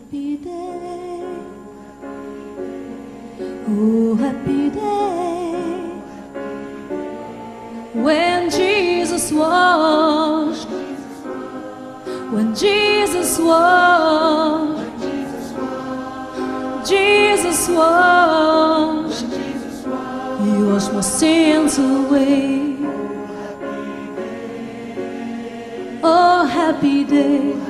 Happy day. Oh, happy day. When Jesus washed. When Jesus washed. Jesus washed. He washed my sins away. Oh, happy day.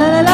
la la la